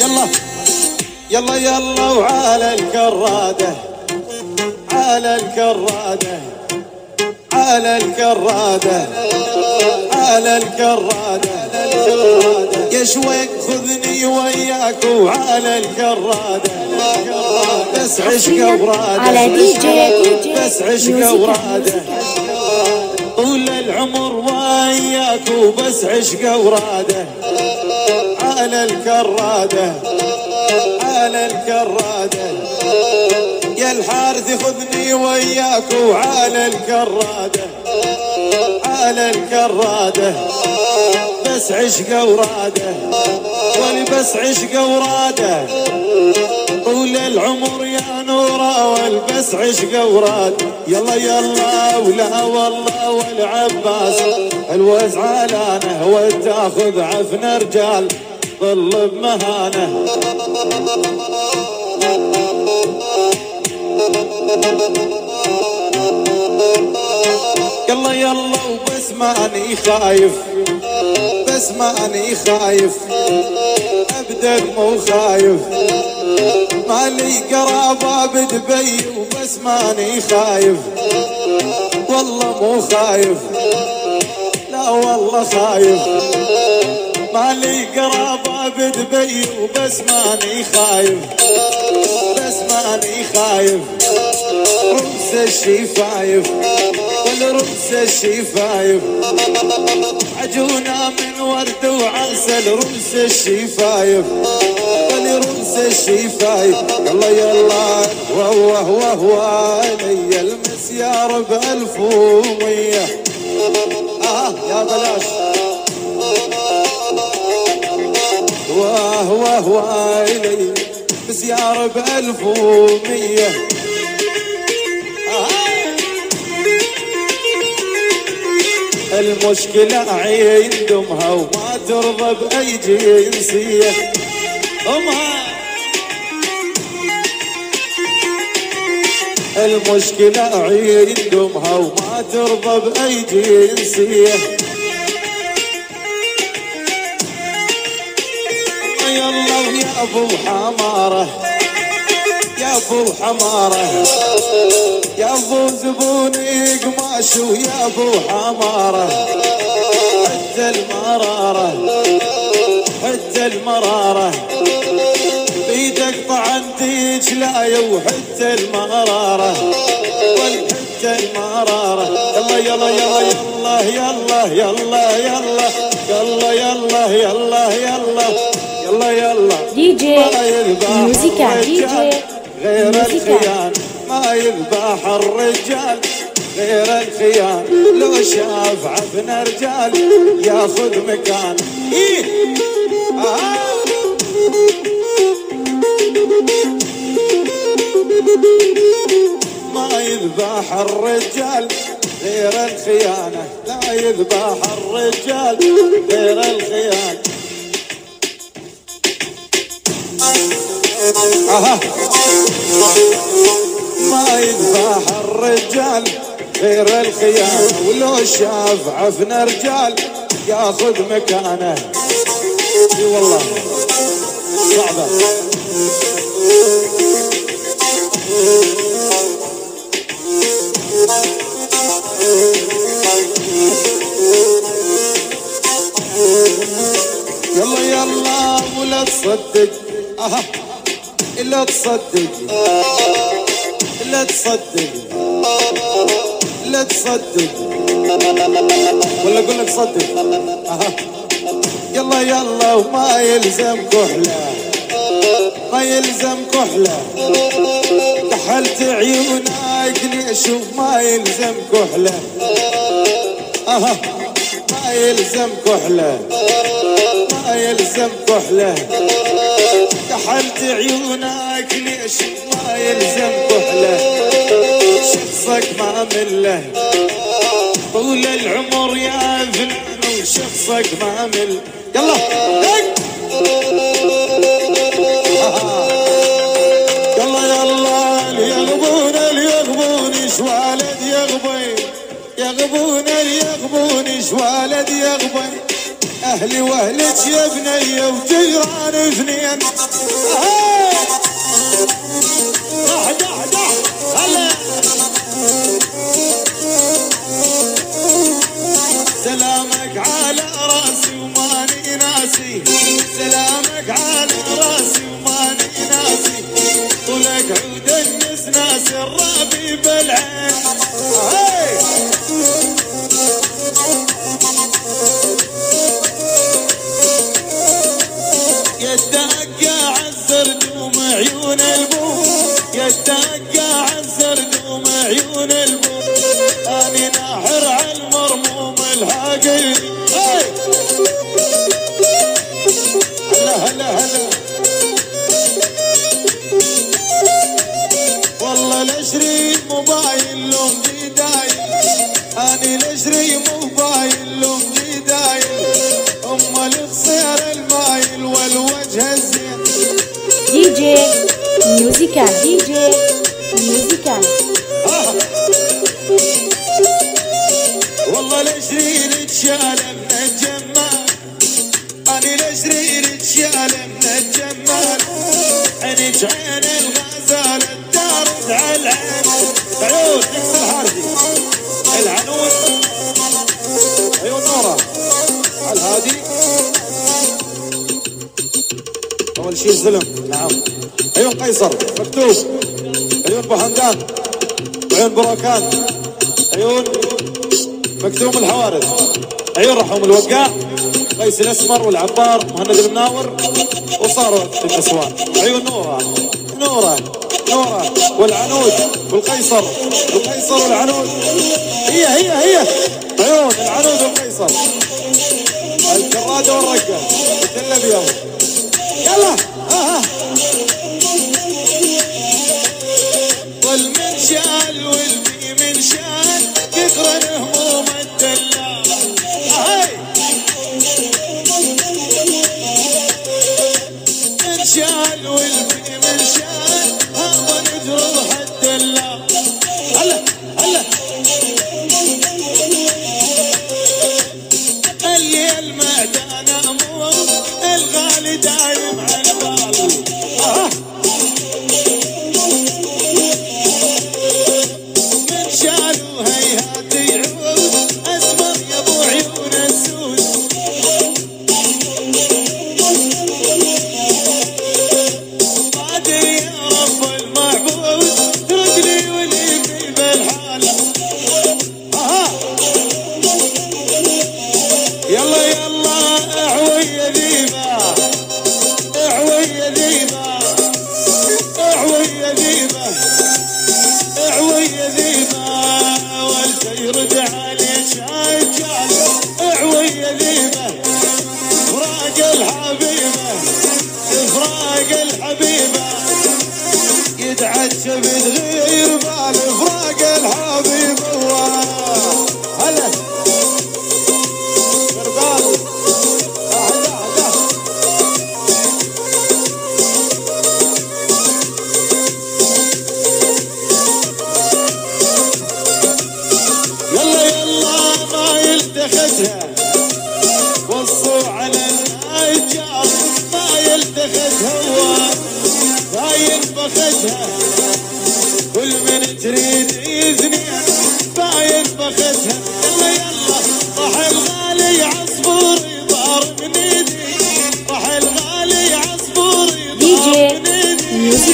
يلا. يلا يلا وعلى الكرادة. على الكرادة. على الكرادة. على الكرادة. يا شويق خذني وياك وعلى الكرادة. بس عشقه ورادة. على دي جي بس عشقه ورادة. طول العمر وياك وبس عشقه ورادة. على الكرادة على الكرادة. يا الحارث خذني وياك وعلى الكرادة على الكرادة. بس عشقه ورادة والبس عشقه ورادة. طول العمر يا نورة والبس عشقه وراد يلا يلا ولا والله والعباس الوز علانه وتاخذ عفن رجال. ظل بمهانه يلا يلا وبس ماني خايف. بس ماني خايف. ابدا مو خايف. مالي قرابة بدبي وبس ماني خايف. والله مو خايف. لا والله خايف. مالي قرابة بدبي وبس ماني خايف. بس ماني خايف. رمس الشفايف والرمس الشفايف عجونا من ورد وعسل رمس الشفايف ولرمس الشفايف يلا يلا وهو وهو علي المس يا رب ألف ومية. آه يا بلاش. واه إلي بس يا رب ألف ومية المشكلة عين دمها وما ترضى بأي جنسية. أمها المشكلة عين دمها وما ترضى بأي جنسية. أبو حمارة. يا أبو حمارة. يا أبو زبوني قماش ويا أبو حمارة. حتى المرارة. حتى المرارة. بيدك طعنتي جلاية وحتى المرارة. والحتى المرارة. يلا يلا يلا يلا يلا يلا. يلا يلا يلا يلا. يلا يلا دي جي ما يذبح موسيقى دي الرجال جي غير الخيان ما يذبح الرجال. غير الخيان لو شاف عفن رجال ياخذ مكان. إيه؟ آه. ما يذبح الرجال غير الخيانة. لا يذبح الرجال غير الخيانة أها. ما يذبح الرجال غير الخيانة ولو شاف عفن رجال ياخذ مكانه. إي والله. صعبة يلا يلا ولا تصدق. أها إلا تصدق إلا تصدق إلا تصدق ولا أقول لك صدق أها يلا يلا وما يلزم كحلة. ما يلزم كحلة. كحلت عيونك أشوف ما يلزم كحلة. أها ما يلزم كحلة. ما يلزم كحلة. كحلت عيونك ليش ما يلزم كحله؟ شخصك ما مله. طول العمر يا فنان وشخصك ما مل. يلا دق. يلا يلا اليغبون اليغبون إيش والد يغبي يغبون اليغبون إيش والد يغبي أهلي واهلك يا بني وجيران اثنين دح سلامك على راسي وماني ناسي. سلامك على راسي وماني ناسي. طلق عود الناس ناس الرابي بالعين. عيون الزلم. نعم. عيون قيصر. مكتوب. عيون بوهندان. عيون بروكان. عيون مكتوم الحوارث عيون رحوم الوقاع. قيس الأسمر والعبار. مهند المناور وصاروا في الأسوان. عيون نورة نورة نورة والعنود والقيصر. القيصر والعنود. هي هي هي. عيون العنود والقيصر. الكرادة والرقة. الابيض يلا. دايم على بالك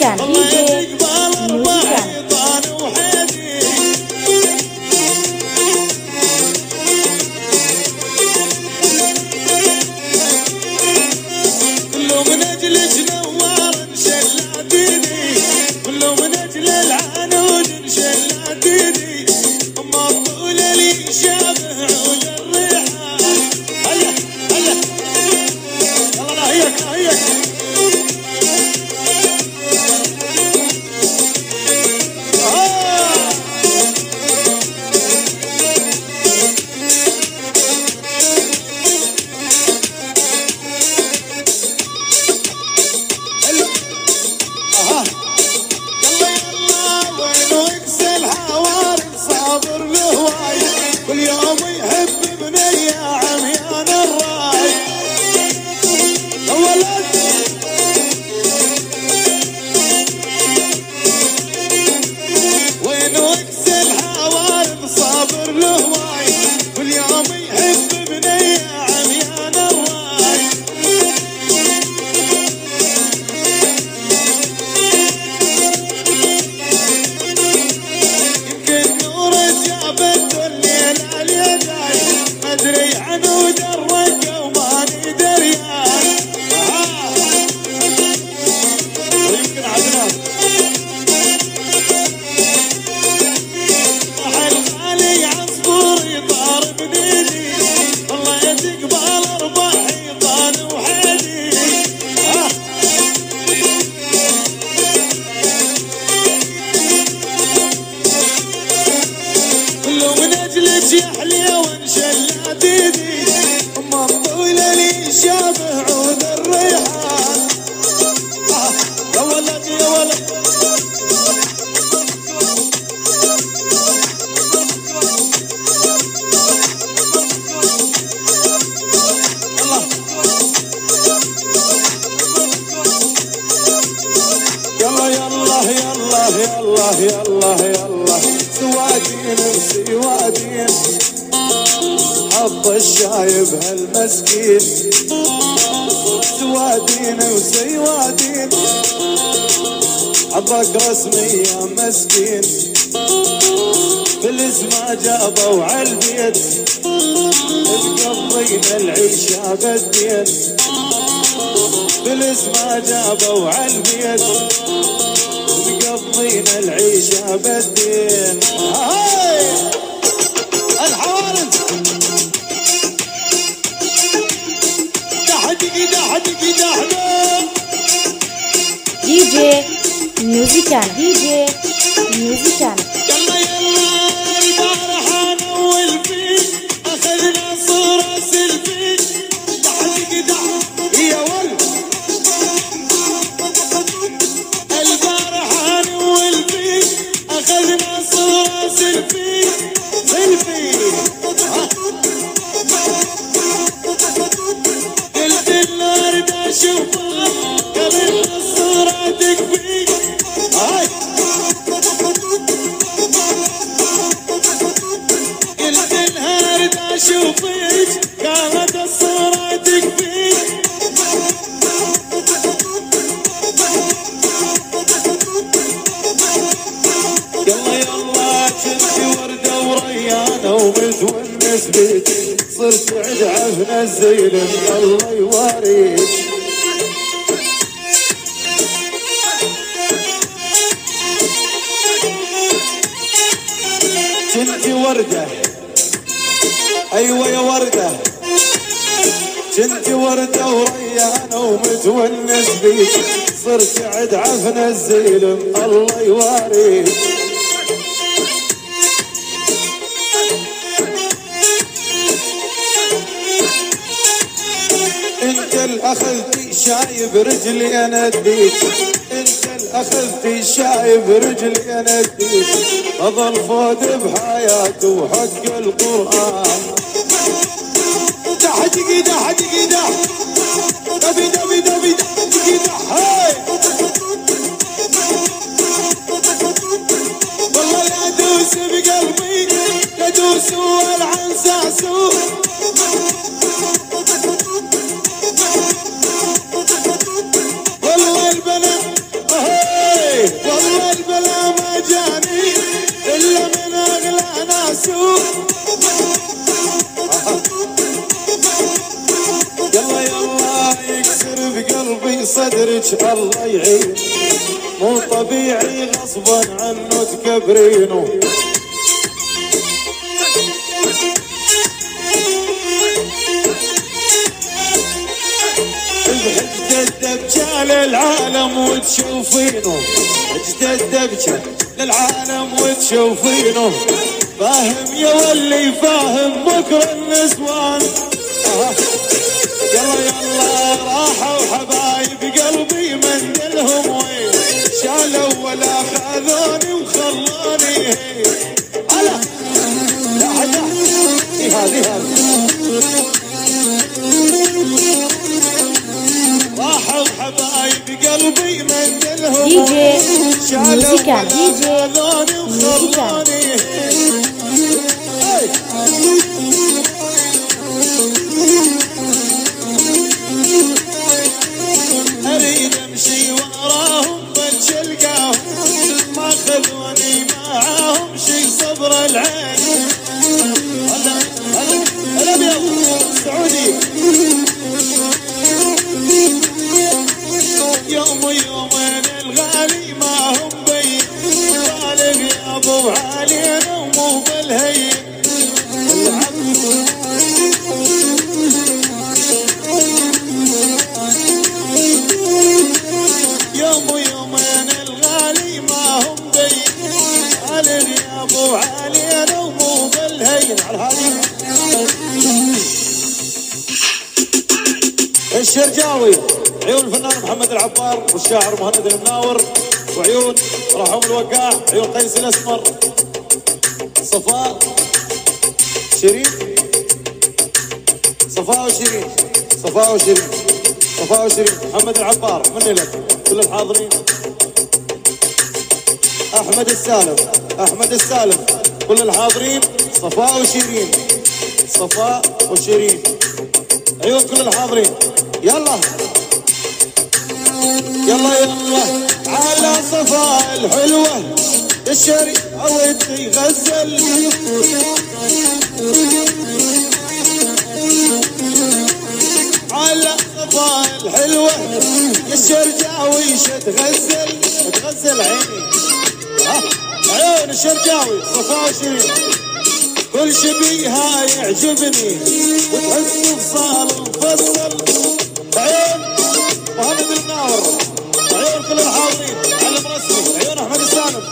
again. الشيح اليوم شلاتي دي أم الطويلة لي الريحان. آه، يا ولد يا ولد. الشايب هالمسكين. سوادين وسوادين حظك رسمي يا مسكين. فلس ما جابوا عالبيت مقضينا العيشة بالدين فلس ما جابوا عالبيت مقضينا العيشة بالدين هاي! DJ Musician DJ Musician اشوفك قامت الصورة تكفيك يلا يلا كنت وردة وريانة ومتونس بيك صرت عد عفنا الزين الله يواريك. أيوة يا وردة. كنت وردة وريانة ومتونس بيك. صرت عد عفنا الزيلم الله يواريك. إنت الأخذتي شايب رجلي أنا أديك. إنت الأخذتي شايب رجلي أنا أظل فوق بحياتي وحق القرآن. دحدقي دحدقي دح دبي مو طبيعي غصبا عنه تكبرينه. دبجة للعالم وتشوفينه. حجة دبجة للعالم وتشوفينه. فاهم يا واللي فاهم بكر النسوان. آه. يلا يلا راحوا حبايب. ولا خذوني وخلوني. هلا. لا إيه هذه راحوا حبايب قلبي شالوا Musica. ولا DJ خذوني العبار والشاعر مهند المناور وعيون رحوم الوقاع عيون قيس الأسمر. صفاء شيرين. صفاء وشيرين. صفاء وشيرين. صفاء وشيرين. محمد العبار مني لك كل الحاضرين. أحمد السالم أحمد السالم. كل الحاضرين. صفاء وشيرين. صفاء وشيرين. عيون كل الحاضرين. يلا. يلا يلا على صفاء الحلوة الشري ودي غزل. على صفاء الحلوة الشرجاوي تغزل تغزل عيني. عيون الشرجاوي صفاء وشيرين كل شبيها يعجبني وتحس بصال مفصل عيون محمد المناور عيون كل الحاضرين. علم رسمي. عيون أحمد السالم.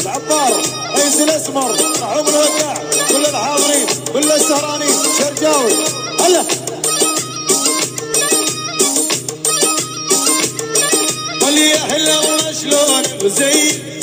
العبار. قيس الاسمر صاحب الوداع. كل الحاضرين. كل السهرانين. شرجاوي. هلا. قل يا هلا وشلون زين.